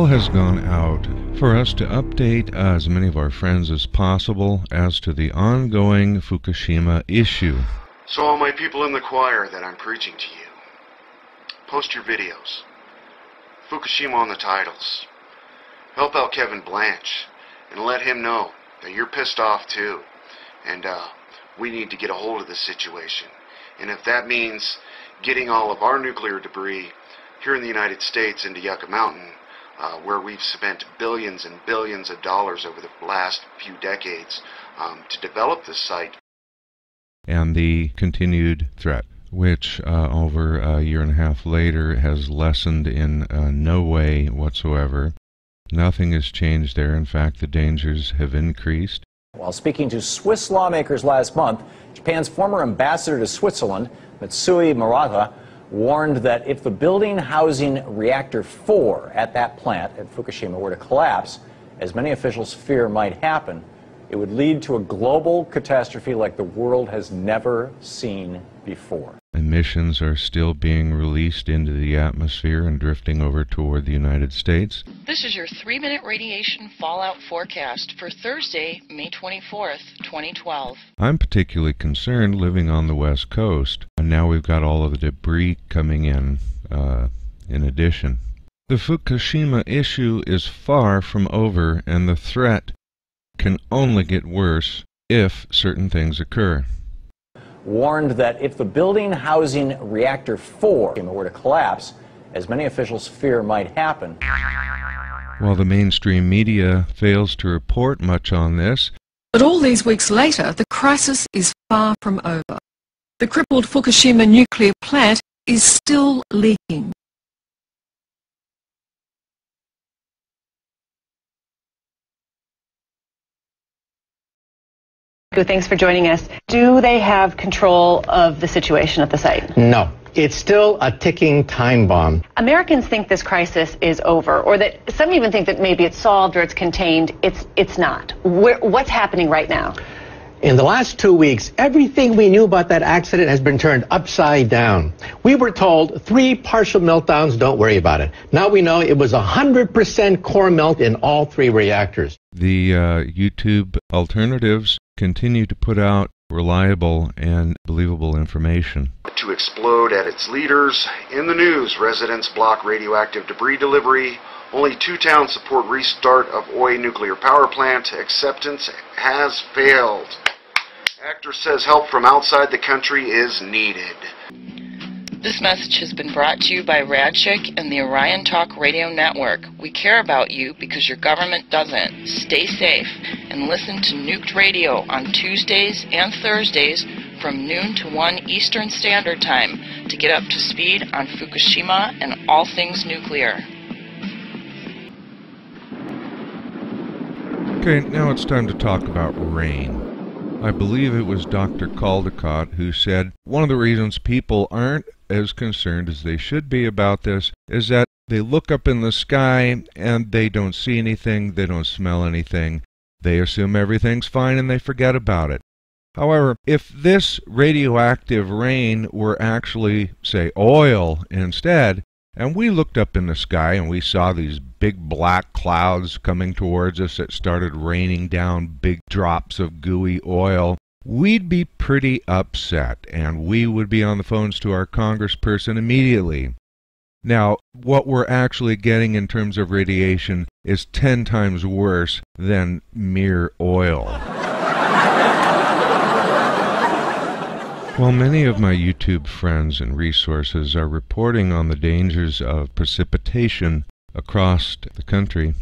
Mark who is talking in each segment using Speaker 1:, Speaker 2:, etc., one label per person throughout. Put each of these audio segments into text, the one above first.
Speaker 1: call has gone out for us to update as many of our friends as possible as to the ongoing Fukushima issue.
Speaker 2: So, all my people in the choir that I'm preaching to you, post your videos. Fukushima on the titles. Help out Kevin Blanch and let him know that you're pissed off too. And uh, we need to get a hold of this situation. And if that means getting all of our nuclear debris here in the United States into Yucca Mountain, uh, where we've spent billions and billions of dollars over the last few decades um, to develop this site.
Speaker 1: And the continued threat, which uh, over a year and a half later has lessened in uh, no way whatsoever. Nothing has changed there. In fact, the dangers have increased.
Speaker 3: While speaking to Swiss lawmakers last month, Japan's former ambassador to Switzerland, Mitsuhei Murata, warned that if the building housing reactor 4 at that plant at Fukushima were to collapse, as many officials fear might happen, it would lead to a global catastrophe like the world has never seen before.
Speaker 1: Emissions are still being released into the atmosphere and drifting over toward the United States.
Speaker 4: This is your three minute radiation fallout forecast for Thursday, May 24th, 2012.
Speaker 1: I'm particularly concerned living on the West Coast, and now we've got all of the debris coming in uh, in addition. The Fukushima issue is far from over, and the threat can only get worse if certain things occur.
Speaker 3: Warned that if the building housing reactor 4 were to collapse, as many officials fear might happen.
Speaker 1: While the mainstream media fails to report much on this,
Speaker 5: but all these weeks later, the crisis is far from over. The crippled Fukushima nuclear plant is still leaking.
Speaker 6: Thanks for joining us. Do they have control of the situation at the site?
Speaker 7: No. It's still a ticking time bomb.
Speaker 6: Americans think this crisis is over, or that some even think that maybe it's solved or it's contained. It's it's not. Where, what's happening right now?
Speaker 7: In the last two weeks, everything we knew about that accident has been turned upside down. We were told three partial meltdowns, don't worry about it. Now we know it was 100% core melt in all three reactors.
Speaker 1: The uh, YouTube alternatives continue to put out reliable and believable information.
Speaker 2: To explode at its leaders. In the news, residents block radioactive debris delivery. Only two towns support restart of Oi nuclear power plant. Acceptance has failed. Actor says help from outside the country is needed.
Speaker 4: This message has been brought to you by Radchick and the Orion Talk Radio Network. We care about you because your government doesn't. Stay safe and listen to Nuked Radio on Tuesdays and Thursdays from noon to 1 Eastern Standard Time to get up to speed on Fukushima and all things nuclear.
Speaker 1: Okay, now it's time to talk about rain. I believe it was Dr. Caldicott who said one of the reasons people aren't as concerned as they should be about this is that they look up in the sky and they don't see anything, they don't smell anything, they assume everything's fine and they forget about it. However, if this radioactive rain were actually, say, oil instead, and we looked up in the sky and we saw these big black clouds coming towards us that started raining down big drops of gooey oil, we'd be pretty upset and we would be on the phones to our congressperson immediately. Now, what we're actually getting in terms of radiation is 10 times worse than mere oil. While many of my YouTube friends and resources are reporting on the dangers of precipitation across the country,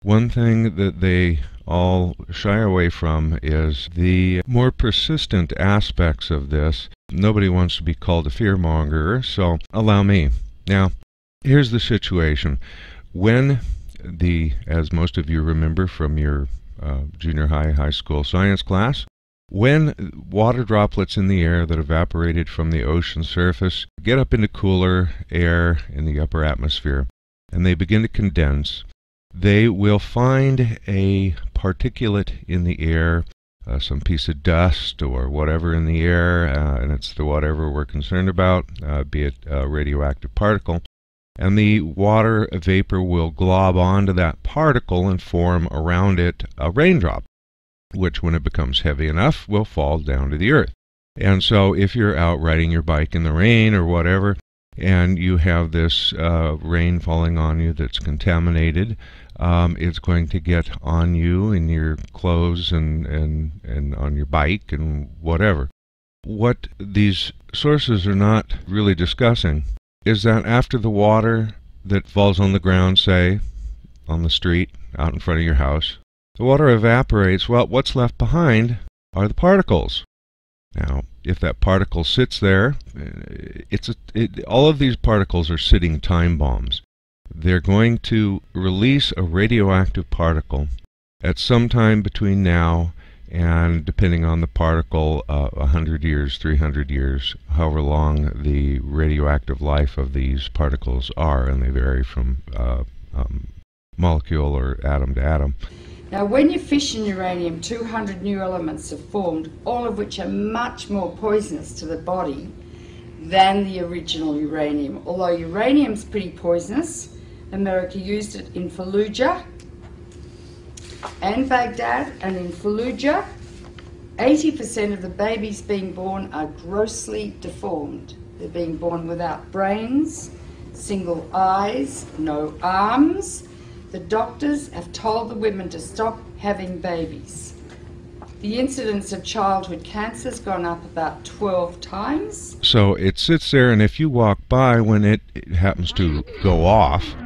Speaker 1: one thing that they all shy away from is the more persistent aspects of this. Nobody wants to be called a fearmonger, so allow me. Now, here's the situation. When the, as most of you remember from your uh, junior high, high school science class, when water droplets in the air that evaporated from the ocean surface get up into cooler air in the upper atmosphere and they begin to condense, they will find a particulate in the air, uh, some piece of dust or whatever in the air, uh, and it's the whatever we're concerned about, uh, be it a radioactive particle, and the water vapor will glob onto that particle and form around it a raindrop, which, when it becomes heavy enough, will fall down to the earth. And so, if you're out riding your bike in the rain or whatever, and you have this uh, rain falling on you that's contaminated, um, it's going to get on you in your clothes and, and, and on your bike and whatever. What these sources are not really discussing is that after the water that falls on the ground, say, on the street, out in front of your house, the water evaporates. Well, what's left behind are the particles. Now, if that particle sits there, uh, it's a, it, all of these particles are sitting time bombs. They're going to release a radioactive particle at some time between now and, depending on the particle, uh, 100 years, 300 years, however long the radioactive life of these particles are, and they vary from uh, um, molecule or atom to atom.
Speaker 8: Now, when you fission uranium, 200 new elements are formed, all of which are much more poisonous to the body than the original uranium. Although uranium's pretty poisonous, America used it in Fallujah and Baghdad, and in Fallujah, 80% of the babies being born are grossly deformed. They're being born without brains, single eyes, no arms. The doctors have told the women to stop having babies. The incidence of childhood cancer has gone up about 12 times.
Speaker 1: So it sits there, and if you walk by when it, it happens to go off,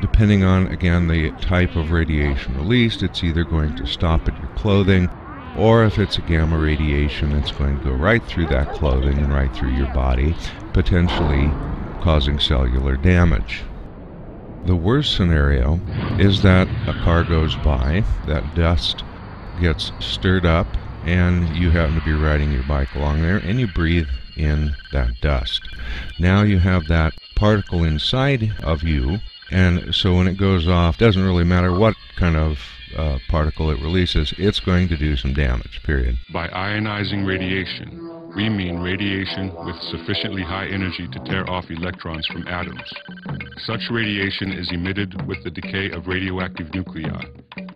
Speaker 1: depending on, again, the type of radiation released, it's either going to stop at your clothing, or if it's a gamma radiation, it's going to go right through that clothing and right through your body, potentially causing cellular damage. The worst scenario is that a car goes by, that dust gets stirred up, and you happen to be riding your bike along there, and you breathe in that dust. Now you have that particle inside of you and so when it goes off, doesn't really matter what kind of uh, particle it releases, it's going to do some damage, period.
Speaker 9: By ionizing radiation, we mean radiation with sufficiently high energy to tear off electrons from atoms. Such radiation is emitted with the decay of radioactive nuclei,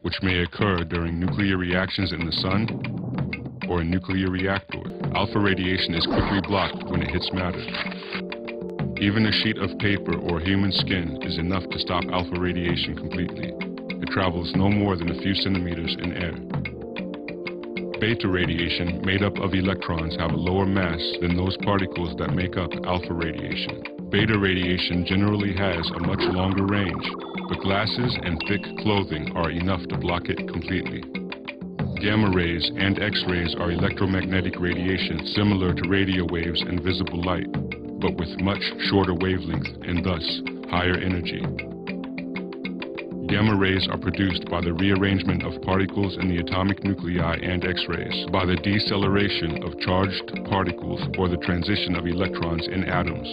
Speaker 9: which may occur during nuclear reactions in the sun or in nuclear reactors. Alpha radiation is quickly blocked when it hits matter. Even a sheet of paper or human skin is enough to stop alpha radiation completely. It travels no more than a few centimeters in air. Beta radiation, made up of electrons, have a lower mass than those particles that make up alpha radiation. Beta radiation generally has a much longer range, but glasses and thick clothing are enough to block it completely. Gamma rays and X-rays are electromagnetic radiation similar to radio waves and visible light but with much shorter wavelength and thus higher energy. Gamma rays are produced by the rearrangement of particles in the atomic nuclei and X-rays, by the deceleration of charged particles or the transition of electrons in atoms.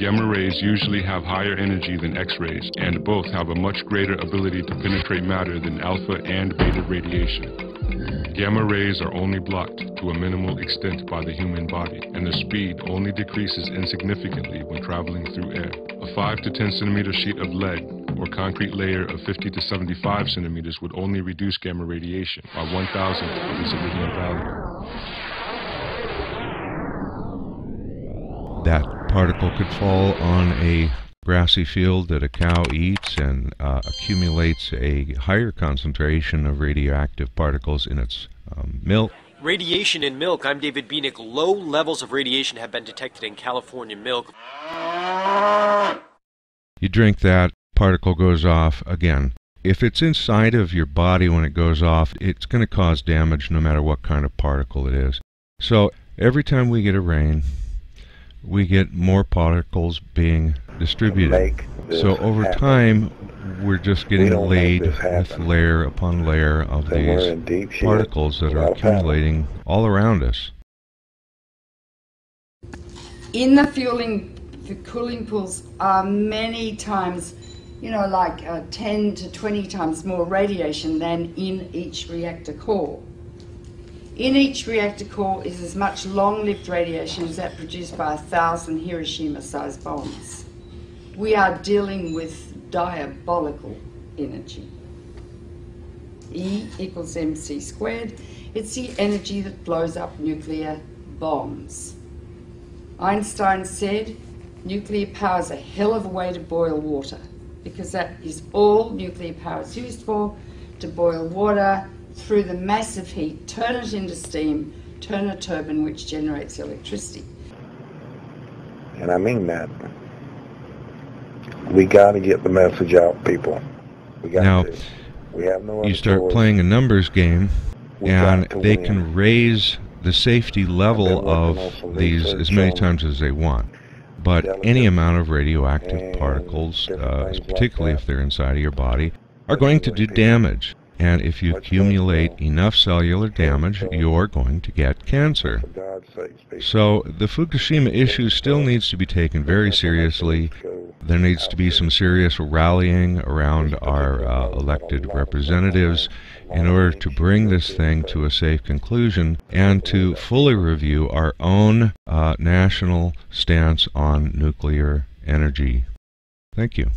Speaker 9: Gamma rays usually have higher energy than X-rays, and both have a much greater ability to penetrate matter than alpha and beta radiation. Gamma rays are only blocked to a minimal extent by the human body, and their speed only decreases insignificantly when traveling through air. A 5 to 10 centimeter sheet of lead or concrete layer of 50 to 75 centimeters would only reduce gamma radiation by one thousandth of its original value.
Speaker 1: That particle could fall on a grassy field that a cow eats and uh, accumulates a higher concentration of radioactive particles in its um, milk.
Speaker 10: Radiation in milk. I'm David Bieniek. Low levels of radiation have been detected in California milk.
Speaker 1: You drink that, particle goes off again. If it's inside of your body when it goes off, it's going to cause damage no matter what kind of particle it is. So every time we get a rain, we get more particles being distributed. So over happen. time, we're just getting we laid with layer upon layer of these particles that are accumulating all around us.
Speaker 8: In the fueling, the cooling pools are many times, you know, like uh, 10 to 20 times more radiation than in each reactor core. In each reactor core is as much long-lived radiation as that produced by a thousand Hiroshima-sized bombs. we are dealing with diabolical energy. E equals mc squared. It's the energy that blows up nuclear bombs. Einstein said nuclear power is a hell of a way to boil water because that is all nuclear power is used for to boil water through the massive heat, turn it into steam, turn a turbine which generates electricity.
Speaker 11: And I mean that. We got to get the message out, people. We got
Speaker 1: now,
Speaker 11: to. We have no
Speaker 1: you
Speaker 11: other
Speaker 1: start
Speaker 11: choice.
Speaker 1: playing a numbers game,
Speaker 11: We
Speaker 1: and they
Speaker 11: win.
Speaker 1: can raise the safety level of these as many times as they want. But any amount of radioactive particles, uh, particularly if they're inside of your body, are going to do damage. And if you accumulate enough cellular damage, you're going to get cancer.
Speaker 11: For God's sakes, people.
Speaker 1: So the Fukushima issue still needs to be taken very seriously. There needs to be some serious rallying around our uh, elected representatives in order to bring this thing to a safe conclusion and to fully review our own uh, national stance on nuclear energy. Thank you.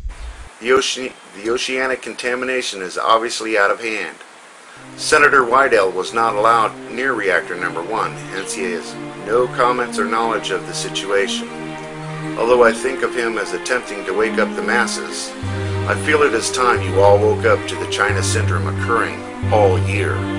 Speaker 2: The, ocean, the oceanic contamination is obviously out of hand. Senator Wyden was not allowed near reactor number one, hence he has no comments or knowledge of the situation. Although I think of him as attempting to wake up the masses, I feel it is time you all woke up to the China syndrome occurring all year.